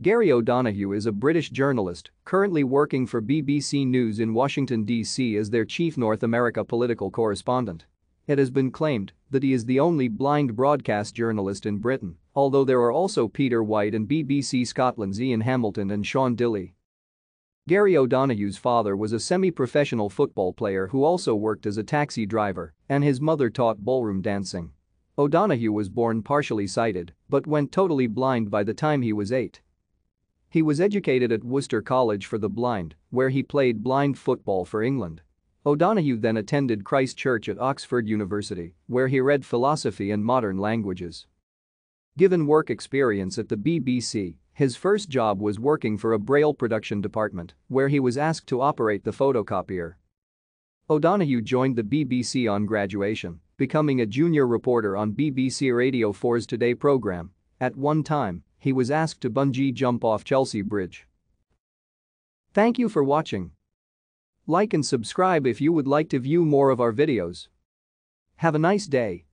Gary O'Donoghue is a British journalist currently working for BBC News in Washington, D.C. as their chief North America political correspondent. It has been claimed that he is the only blind broadcast journalist in Britain, although there are also Peter White and BBC Scotland's Ian Hamilton and Sean Dilley. Gary O'Donoghue's father was a semi-professional football player who also worked as a taxi driver, and his mother taught ballroom dancing. O'Donoghue was born partially sighted but went totally blind by the time he was eight. He was educated at Worcester College for the Blind, where he played blind football for England. O'Donoghue then attended Christ Church at Oxford University, where he read philosophy and modern languages. Given work experience at the BBC, his first job was working for a Braille production department, where he was asked to operate the photocopier. O'Donoghue joined the BBC on graduation, becoming a junior reporter on BBC Radio 4's Today programme. At one time, he was asked to bungee jump off Chelsea Bridge. Thank you for watching. Like and subscribe if you would like to view more of our videos. Have a nice day.